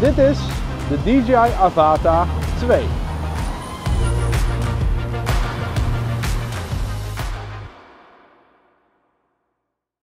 Dit is de DJI Avata 2.